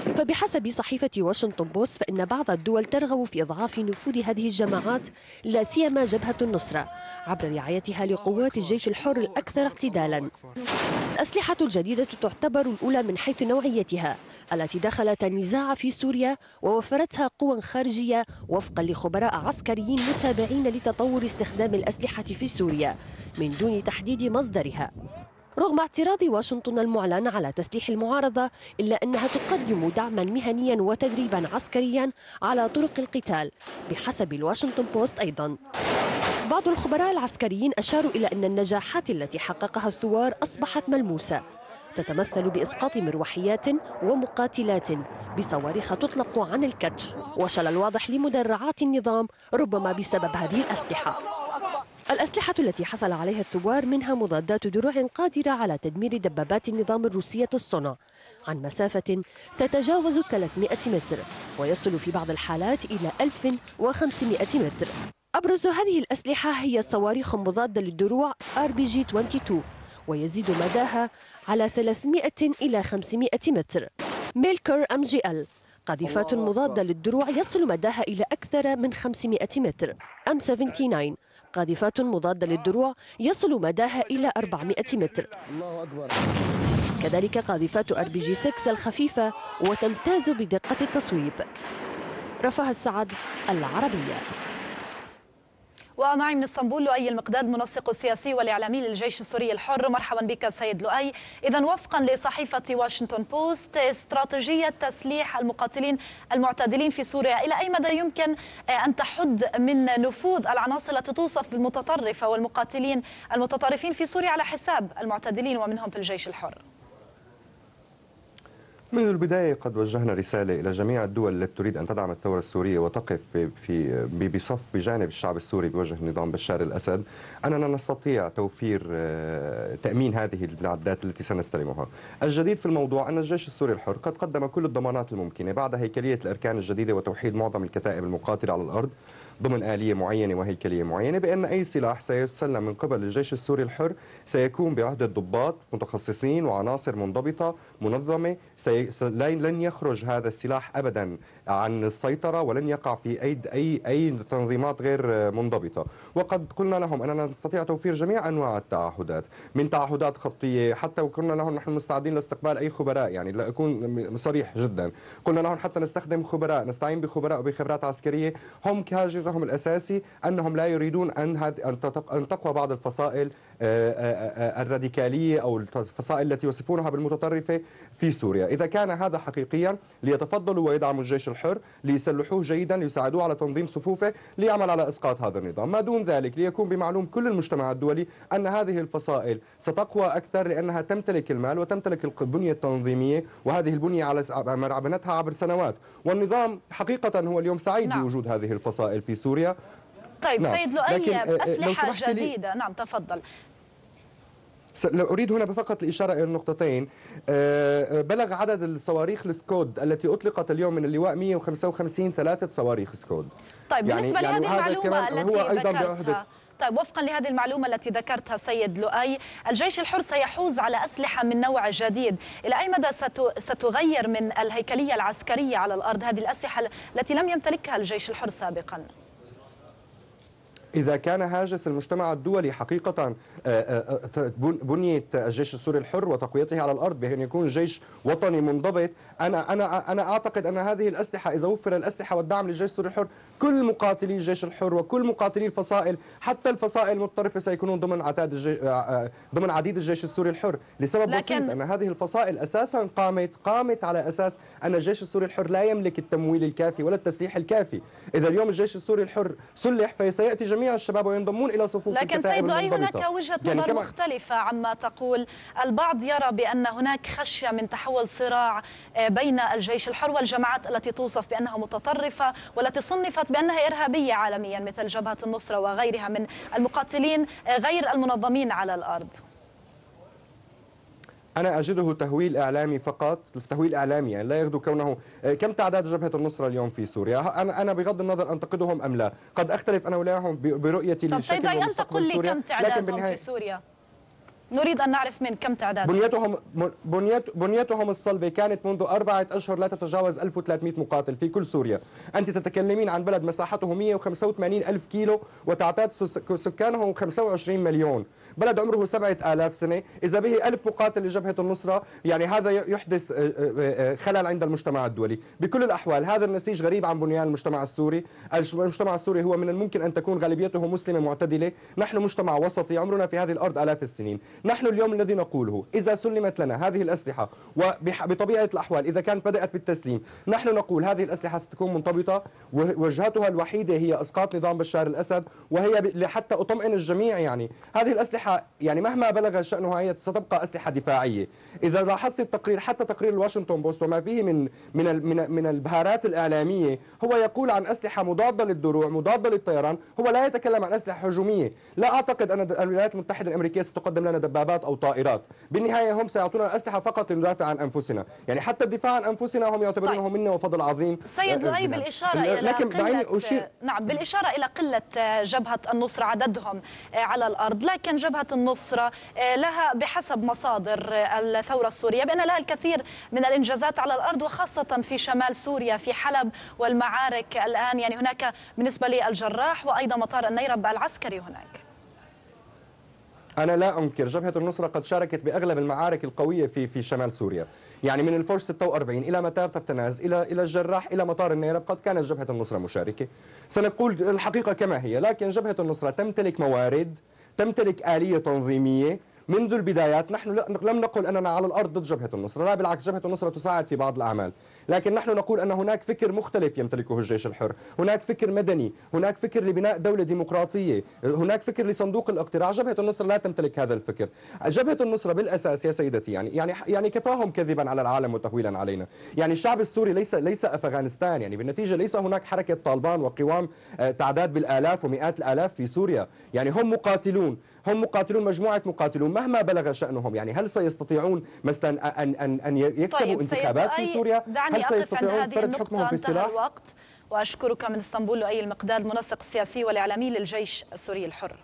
فبحسب صحيفة واشنطن بوست فإن بعض الدول ترغب في إضعاف نفوذ هذه الجماعات لا سيما جبهة النصرة عبر رعايتها لقوات الجيش الحر الأكثر اعتدالا. الأسلحة الجديدة تعتبر الأولى من حيث نوعيتها التي دخلت النزاع في سوريا ووفرتها قوى خارجية وفقا لخبراء عسكريين متابعين لتطور استخدام الأسلحة في سوريا من دون تحديد مصدرها. رغم اعتراض واشنطن المعلن على تسليح المعارضة إلا أنها تقدم دعما مهنيا وتدريبا عسكريا على طرق القتال بحسب الواشنطن بوست أيضا. بعض الخبراء العسكريين أشاروا إلى أن النجاحات التي حققها الثوار أصبحت ملموسة. تتمثل بإسقاط مروحيات ومقاتلات بصواريخ تطلق عن الكتف وشل الواضح لمدرعات النظام ربما بسبب هذه الأسلحة. الأسلحة التي حصل عليها الثوار منها مضادات دروع قادرة على تدمير دبابات النظام الروسية الصنع. عن مسافة تتجاوز 300 متر ويصل في بعض الحالات إلى 1500 متر. أبرز هذه الأسلحة هي الصواريخ المضادة للدروع RPG-22 ويزيد مداها على 300 إلى 500 متر. ميلكر أم جي أل قاذفات مضادة للدروع يصل مداها إلى أكثر من 500 متر. أم 79 قاذفات مضادة للدروع يصل مداها إلى 400 متر. الله أكبر. كذلك قاذفات آر بي جي 6 الخفيفة وتمتاز بدقة التصويب. رفاه السعد العربية. ومعي من اسطنبول لؤي المقداد منسق السياسي والإعلامي للجيش السوري الحر. مرحبا بك سيد لؤي. اذا وفقا لصحيفة واشنطن بوست استراتيجية تسليح المقاتلين المعتدلين في سوريا. إلى أي مدى يمكن أن تحد من نفوذ العناصر التي توصف بالمتطرفه والمقاتلين المتطرفين في سوريا على حساب المعتدلين ومنهم في الجيش الحر؟ من البداية قد وجهنا رسالة إلى جميع الدول التي تريد أن تدعم الثورة السورية وتقف في, بصف بجانب الشعب السوري بوجه نظام بشار الأسد. أننا نستطيع توفير تأمين هذه العدات التي سنستلمها. الجديد في الموضوع أن الجيش السوري الحر قد قدم كل الضمانات الممكنة بعد هيكلية الأركان الجديدة وتوحيد معظم الكتائب المقاتلة على الأرض. ضمن آلية معينة وهيكلية معينة بأن أي سلاح سيتسلم من قبل الجيش السوري الحر سيكون بعهدة ضباط متخصصين وعناصر منضبطة منظمة سي... لن يخرج هذا السلاح أبدا عن السيطرة ولن يقع في أي أي أي تنظيمات غير منضبطة. وقد قلنا لهم أننا نستطيع توفير جميع أنواع التعهدات من تعهدات خطية حتى وقلنا لهم نحن مستعدين لاستقبال أي خبراء يعني لأكون صريح جدا. قلنا لهم حتى نستخدم خبراء نستعين بخبراء وبخبرات عسكرية. هم كهاجزهم الأساسي أنهم لا يريدون أن أن تقوى بعض الفصائل الراديكالية أو الفصائل التي يوصفونها بالمتطرفة في سوريا. إذا كان هذا حقيقيا ليتفضلوا ويدعموا الجيش الحر ليسلحوه جيدا ليساعدوه على تنظيم صفوفه ليعمل على إسقاط هذا النظام. ما دون ذلك ليكون بمعلوم كل المجتمع الدولي أن هذه الفصائل ستقوى أكثر لأنها تمتلك المال وتمتلك البنية التنظيمية وهذه البنية على بنتها عبر سنوات. والنظام حقيقة هو اليوم سعيد نعم. بوجود هذه الفصائل في سوريا. طيب نعم. سيد لؤي أسلحة جديدة. نعم تفضل. أريد هنا فقط الإشارة إلى النقطتين. بلغ عدد الصواريخ السكود التي أطلقت اليوم من اللواء 155 ثلاثة صواريخ سكود. طيب يعني بالنسبة يعني لهذه المعلومة التي هو أيضا ذكرتها طيب وفقا لهذه المعلومة التي ذكرتها سيد لؤي الجيش الحر سيحوز على أسلحة من نوع جديد. إلى أي مدى ستغير من الهيكلية العسكرية على الأرض هذه الأسلحة التي لم يمتلكها الجيش الحر سابقاً؟ إذا كان هاجس المجتمع الدولي حقيقة بنية الجيش السوري الحر وتقويته على الأرض بأن يكون جيش وطني منضبط أنا أنا أنا أعتقد أن هذه الأسلحة إذا وفر الأسلحة والدعم للجيش السوري الحر كل مقاتلي الجيش الحر وكل مقاتلي الفصائل حتى الفصائل المتطرفة سيكونون ضمن عتاد ضمن عديد الجيش السوري الحر. لسبب بسيط أن هذه الفصائل أساسا قامت قامت على أساس أن الجيش السوري الحر لا يملك التمويل الكافي ولا التسليح الكافي. إذا اليوم الجيش السوري الحر سلح فسيأتي جميع الشباب وينضمون إلى صفوف لكن سيد لؤي هناك وجهة يعني نظر مختلفة عما تقول. البعض يرى بأن هناك خشية من تحول صراع بين الجيش الحر والجماعات التي توصف بأنها متطرفة والتي صنفت بأنها إرهابية عالميا مثل جبهة النصرة وغيرها من المقاتلين غير المنظمين على الأرض. أنا أجده تهويل إعلامي فقط تهويل إعلامي يعني لا يغدو كونه كم تعداد جبهة النصرة اليوم في سوريا؟ أنا أنا بغض النظر أنتقدهم أم لا. قد أختلف أنا وياهم برؤيتي للشكل ومستقبل سوريا لكن بالنهاية في سوريا؟ نريد أن نعرف من كم تعداد بنيتهم بنيت بنيتهم الصلبة كانت منذ أربعة أشهر لا تتجاوز 1300 مقاتل في كل سوريا. أنت تتكلمين عن بلد مساحته 185 ألف كيلو وتعتاد سكانه 25 مليون. بلد عمره سبعة آلاف سنة. إذا به ألف مقاتل لجبهة النصرة يعني هذا يحدث آه، آه، آه، خلل عند المجتمع الدولي. بكل الأحوال هذا النسيج غريب عن بنيان المجتمع السوري. المجتمع السوري هو من الممكن أن تكون غالبيته مسلمة معتدلة. نحن مجتمع وسطي عمرنا في هذه الأرض آلاف السنين. نحن اليوم الذي نقوله إذا سلمت لنا هذه الأسلحة وبطبيعة الأحوال إذا كانت بدأت بالتسليم نحن نقول هذه الأسلحة ستكون منضبطة وجهتها الوحيدة هي إسقاط نظام بشار الأسد وهي حتى أطمئن الجميع يعني. هذه الأسلحة يعني مهما بلغ شأنها هي ستبقى أسلحة دفاعية. إذا لاحظت التقرير حتى تقرير الواشنطن بوست وما فيه من من من, من البهارات الإعلامية هو يقول عن أسلحة مضادة للدروع مضادة للطيران هو لا يتكلم عن أسلحة هجومية. لا أعتقد أن الولايات المتحدة الأمريكية ستقدم لنا دبابات أو طائرات. بالنهاية هم سيعطونا الأسلحة فقط لندافع عن أنفسنا. يعني حتى الدفاع عن أنفسنا هم يعتبرونه طيب. منا وفضل عظيم. سيد لؤي بالإشارة إلى لكن قلة أشير نعم بالإشارة إلى قلة جبهة النصر عددهم على الأرض. لكن جبهة النصرة لها بحسب مصادر الثورة السورية بأن لها الكثير من الإنجازات على الأرض وخاصة في شمال سوريا في حلب والمعارك الآن. يعني هناك بالنسبة للجراح وأيضا مطار النيرب العسكري هناك. أنا لا أنكر جبهة النصرة قد شاركت بأغلب المعارك القوية في في شمال سوريا. يعني من الفوج 46 إلى مطار تفتناز إلى إلى الجراح إلى مطار النيرب قد كانت جبهة النصرة مشاركة. سنقول الحقيقة كما هي لكن جبهة النصرة تمتلك موارد تمتلك آلية تنظيمية منذ البدايات نحن لم نقل أننا على الأرض ضد جبهة النصرة لا بالعكس جبهة النصرة تساعد في بعض الأعمال. لكن نحن نقول أن هناك فكر مختلف يمتلكه الجيش الحر. هناك فكر مدني هناك فكر لبناء دولة ديمقراطية هناك فكر لصندوق الاقتراع. جبهة النصرة لا تمتلك هذا الفكر. جبهة النصرة بالأساس يا سيدتي يعني يعني يعني كفاهم كذبا على العالم وتهويلا علينا. يعني الشعب السوري ليس ليس أفغانستان. يعني بالنتيجة ليس هناك حركة طالبان وقوام آه، تعداد بالآلاف ومئات الآلاف في سوريا. يعني هم مقاتلون. هم مقاتلون مجموعة مقاتلون مهما بلغ شأنهم. يعني هل سيستطيعون مثلا أن, أن, أن يكسبوا طيب انتخابات في سوريا؟ هل سيستطيعون فرض حكمهم بالسلاح الوقت. وأشكرك من إسطنبول لؤي المقداد المنسق السياسي والإعلامي للجيش السوري الحر.